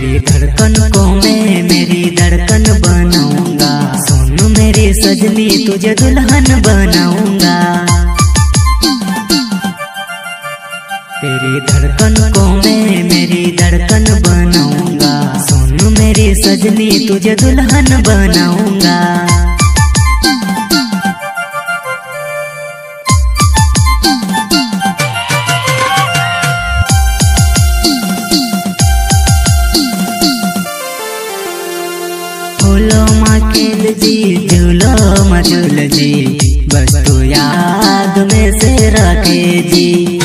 तेरी धड़कन को मैं मेरी धड़कन बनाऊँगा। सुन मेरी सजनी, तुझे दुल्हन बनाऊँगा। तेरी धड़कन को मैं मेरी धड़कन बनाऊँगा। सुन मेरी सजनी, तुझे दुल्हन बनाऊँगा। मकेल जी झूलो मझूल जी बस तू याद में से रखे जी।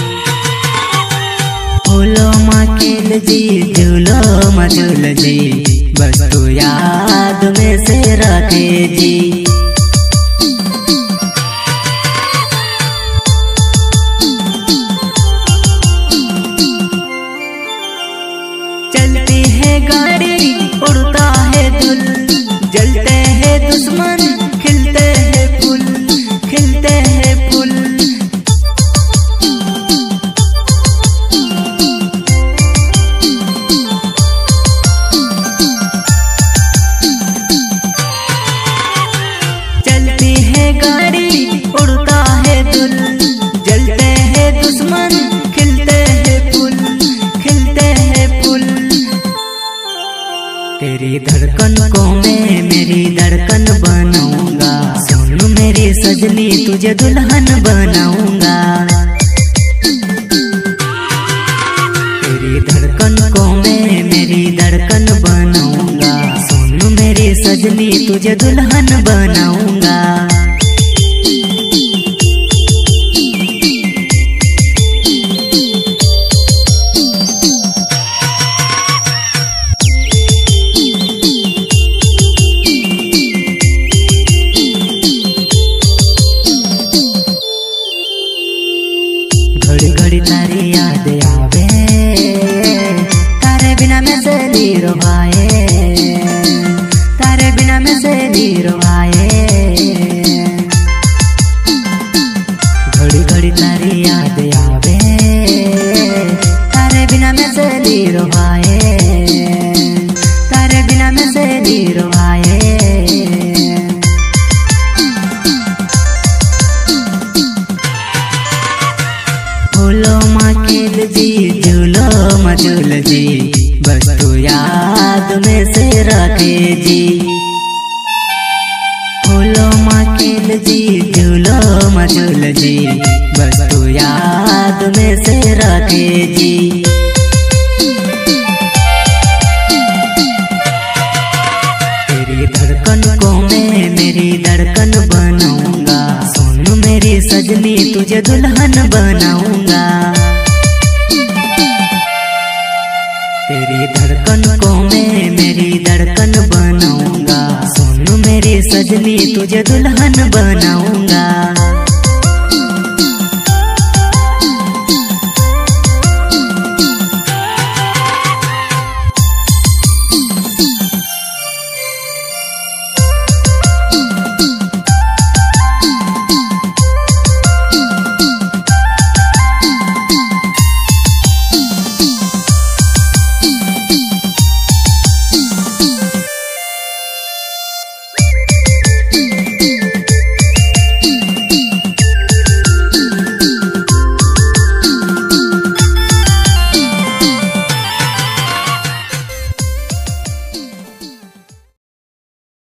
फूलो मकेल जी झूलो मझूल जी बस तू याद में से रखे जी। गाड़ी उड़ता है दुल जलते हैं दुश्मन, खिलते हैं फूल, खिलते हैं फूल। तेरी धड़कन को मैं मेरी धड़कन बनाऊँगा। सुन मेरी सजनी, तुझे दुल्हन बनाऊँगा। तेरी धड़कन को मैं मेरी धड़कन बनाऊँगा। सुन मेरी सजनी, तुझे दुल्हन बनाऊँगा। से तारे बिना मैं से नीरो भाए घड़ी घड़ी तारी याद आवे। तारे बिना मैं से नीरो तारे बिना मैं से नीरो भाए फूलो मकेल जी झूलो मझूल जी बस याद में से रखे जी। फूलो मकेल जी, झूलो मझूल जी। बस तू याद में से रखे जी। तेरी धड़कन को मैं मेरी धड़कन बनाऊँगा। सुन मेरी सजनी, तुझे दुल्हन बनाऊँगा। सुन सजनी तुझे दुल्हन बनाऊँगा।